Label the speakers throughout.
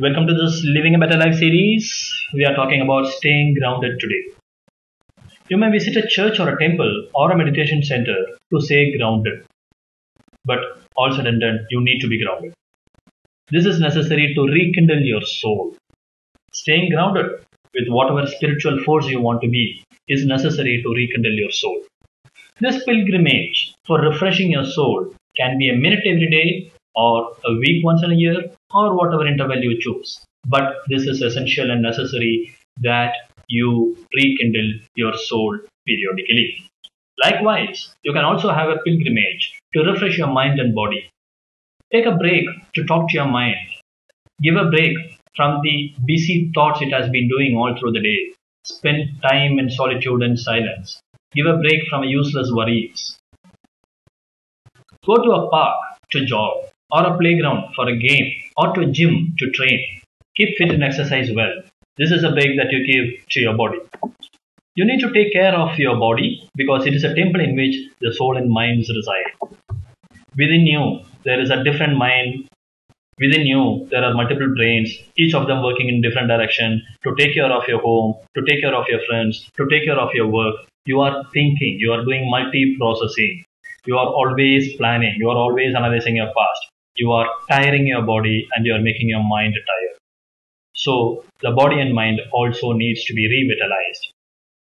Speaker 1: Welcome to this Living a Better Life series. We are talking about staying grounded today. You may visit a church or a temple or a meditation center to stay grounded. But all said and done, you need to be grounded. This is necessary to rekindle your soul. Staying grounded with whatever spiritual force you want to be is necessary to rekindle your soul. This pilgrimage for refreshing your soul can be a minute every day or a week once in a year or whatever interval you choose. But this is essential and necessary that you rekindle your soul periodically. Likewise, you can also have a pilgrimage to refresh your mind and body. Take a break to talk to your mind. Give a break from the busy thoughts it has been doing all through the day. Spend time in solitude and silence. Give a break from useless worries. Go to a park to jog or a playground for a game or to a gym to train. Keep fit and exercise well. This is a break that you give to your body. You need to take care of your body because it is a temple in which the soul and minds reside. Within you, there is a different mind. Within you, there are multiple brains, each of them working in different direction to take care of your home, to take care of your friends, to take care of your work. You are thinking, you are doing multi-processing. You are always planning, you are always analyzing your past. You are tiring your body and you are making your mind tired. So the body and mind also needs to be revitalized.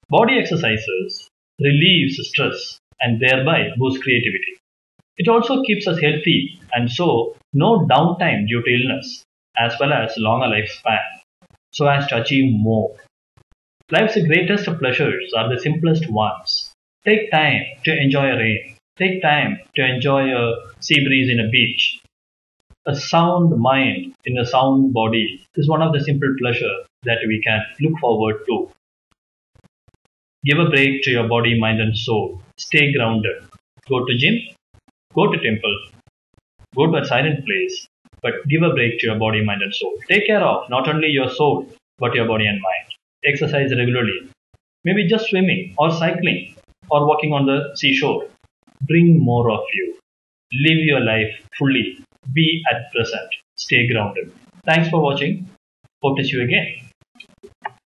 Speaker 1: Body exercises relieves stress and thereby boosts creativity. It also keeps us healthy and so no downtime due to illness as well as longer lifespan so as to achieve more. Life's greatest pleasures are the simplest ones. Take time to enjoy a rain. Take time to enjoy a sea breeze in a beach. A sound mind in a sound body is one of the simple pleasures that we can look forward to. Give a break to your body, mind and soul. Stay grounded. Go to gym, go to temple, go to a silent place, but give a break to your body, mind and soul. Take care of not only your soul, but your body and mind. Exercise regularly. Maybe just swimming or cycling or walking on the seashore. Bring more of you. Live your life fully. Be at present. Stay grounded. Thanks for watching. Hope to see you again.